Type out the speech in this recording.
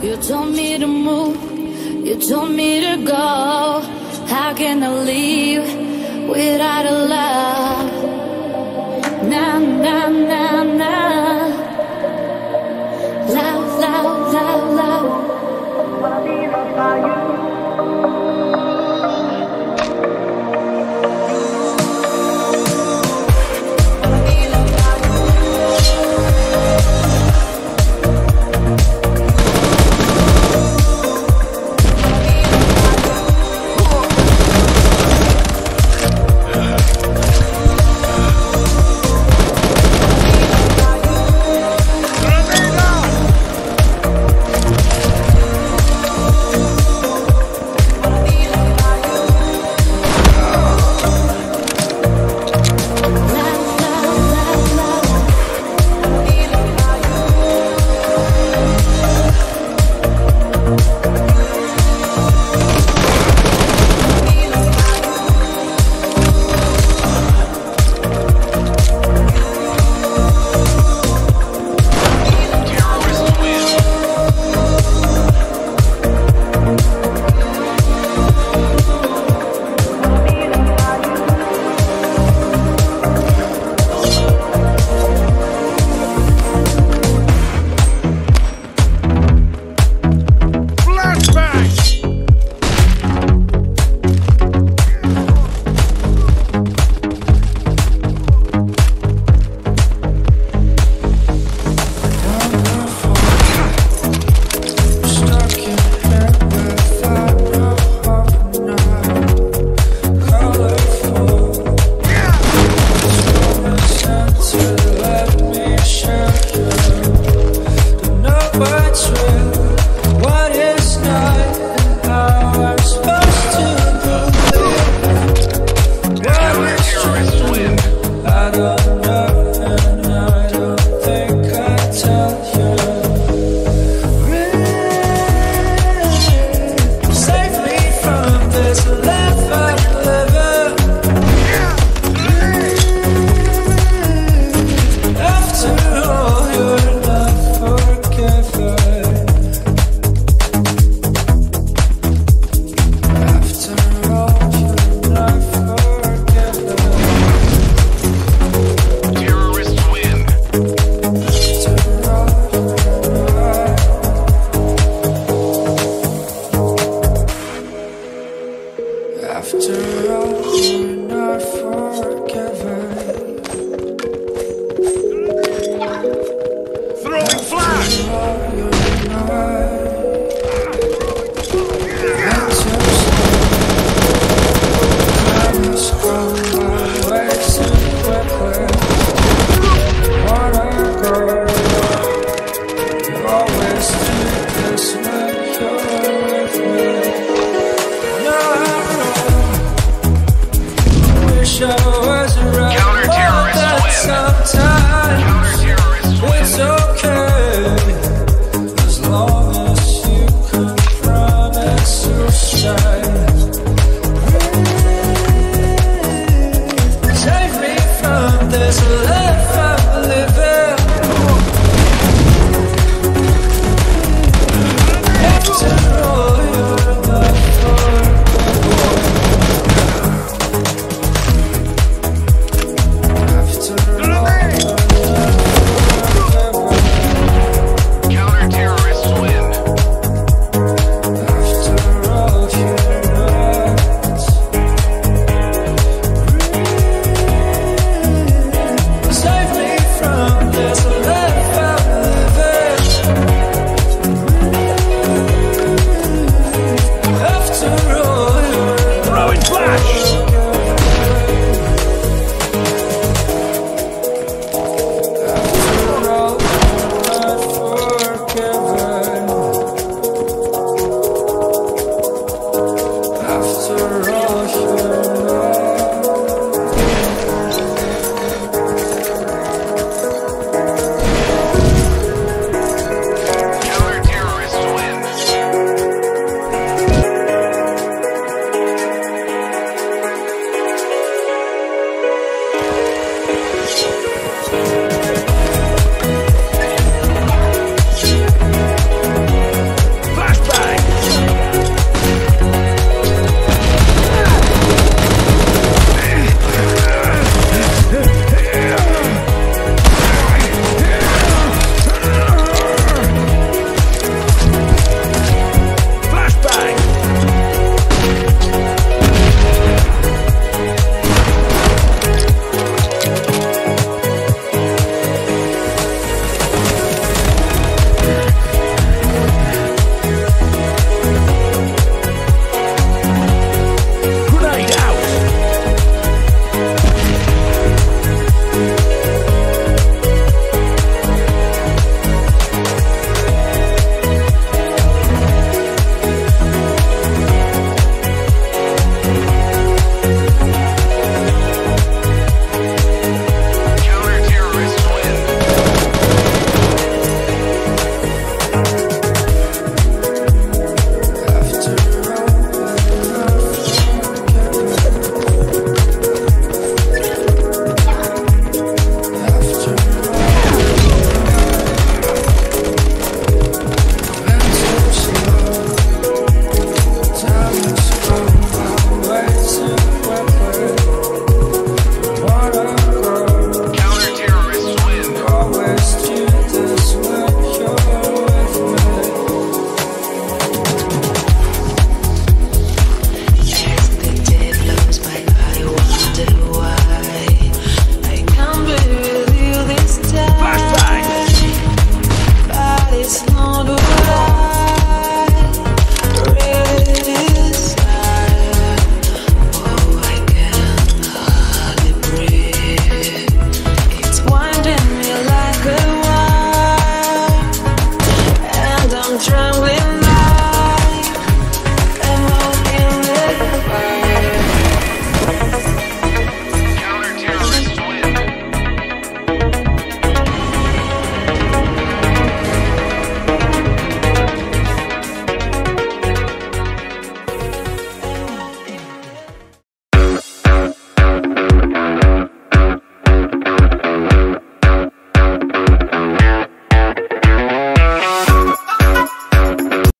You told me to move, you told me to go. How can I leave without a love? Na na na na.